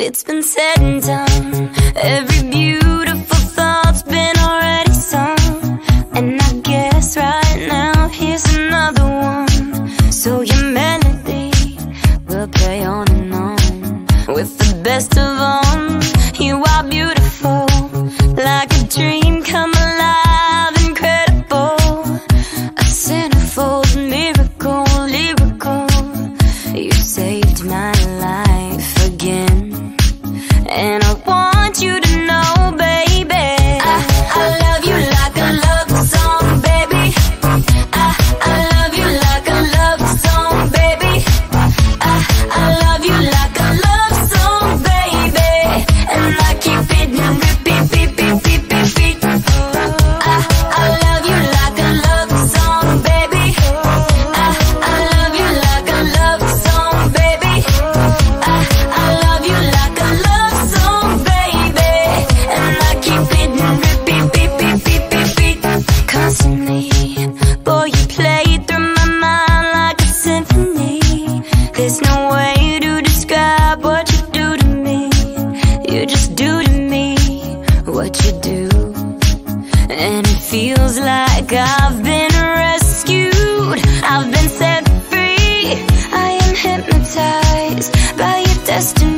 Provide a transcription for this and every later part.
It's been said and done. Every beauty. I've been set free. I am hypnotized by your destiny.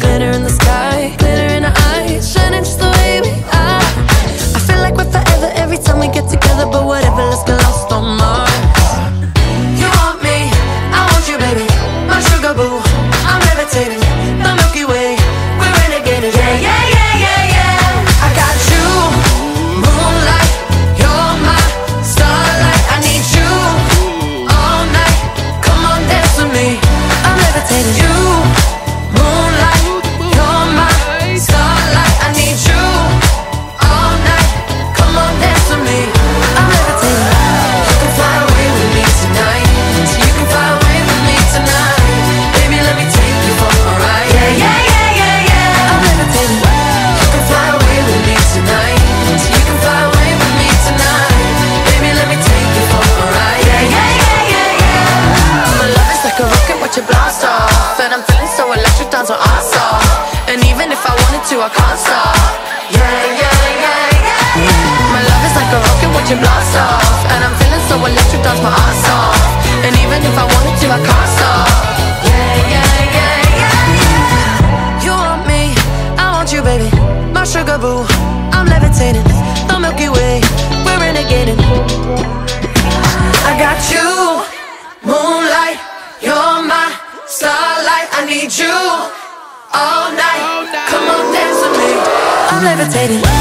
Glitter in the sky, glitter in our eyes Shining just the way we are. I feel like we're forever every time we get together But whatever, let's go. To, I can't stop. Yeah, yeah, yeah, yeah. My love is like a rocket watching blast off, and I'm feeling so electric, dance my ass off. And even if I wanted to, I can't stop. Yeah, yeah, yeah, yeah. You want me, I want you, baby. My sugar boo, I'm levitating. The Milky Way, we're renegading. I got you, moonlight. You're my starlight. I need you all night. I'm levitating.